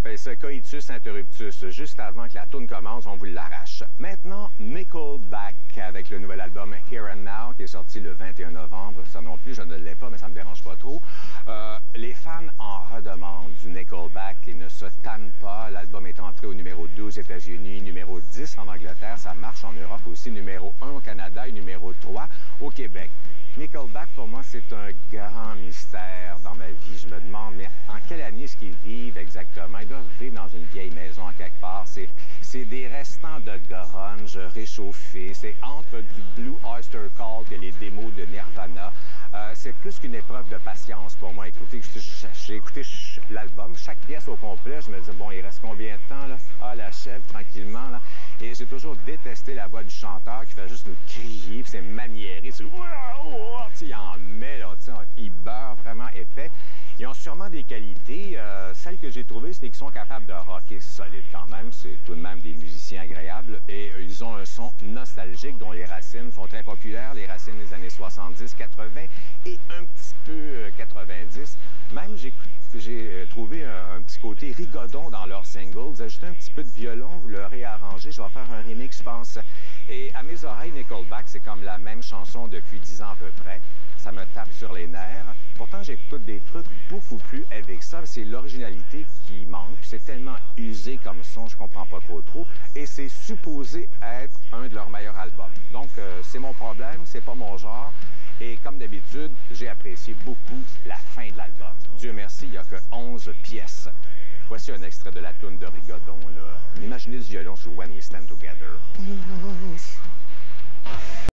appelle ça coitus interruptus. Juste avant que la tourne commence, on vous l'arrache. Maintenant, Nickelback avec le nouvel album Here and Now qui est sorti le 21 novembre. Ça non plus, je ne l'ai pas, mais ça me dérange pas trop. Euh, les fans en redemandent du Nickelback. Ils ne se tannent pas. L'album est entré au numéro 12 aux États-Unis, numéro 10 en Angleterre. Ça marche en Europe aussi, numéro 1 au Canada et numéro 3 au Québec. Nickelback, pour moi, c'est un grand mystère dans ma vie. Demande, mais en quelle année est-ce qu'ils vivent exactement? Ils doivent vivre dans une vieille maison à quelque part. C'est des restants de grunge réchauffés. C'est entre du Blue Oyster Cult et les démos de Nirvana. Euh, c'est plus qu'une épreuve de patience pour moi. Écoutez, j'ai écouté l'album, chaque pièce au complet. Je me dis, bon, il reste combien de temps, là? Ah, la chèvre, tranquillement, là. Et j'ai toujours détesté la voix du chanteur qui fait juste nous crier, puis c'est maniéré. Il en met, là, il beurre vraiment épais. Ils ont sûrement des qualités. Euh, celles que j'ai trouvées, c'est qu'ils sont capables de rocker solide quand même. C'est tout de même des musiciens agréables. Et euh, ils ont un son nostalgique dont les racines sont très populaires. Les racines des années 70, 80 et un petit peu 90. Euh, même, j'ai trouvé un, petit côté rigodon dans leurs singles. Vous ajoutez un petit peu de violon, vous le réarrangez. Je vais faire un remix, je pense. Et à mes oreilles, Nickelback, c'est comme la même chanson depuis 10 ans à peu près. Ça me tape sur les nerfs. Pourtant, j'écoute des trucs beaucoup plus avec ça. C'est l'originalité qui manque. C'est tellement usé comme son, je comprends pas trop trop. Et c'est supposé être un de leurs meilleurs albums. Donc, euh, c'est mon problème, c'est pas mon genre. Et comme d'habitude, j'ai apprécié beaucoup la fin de l'album. Dieu merci, il n'y a que 11 pièces. Voici un extrait de la tune de Rigodon. Imaginez ce violon sur When We Stand Together.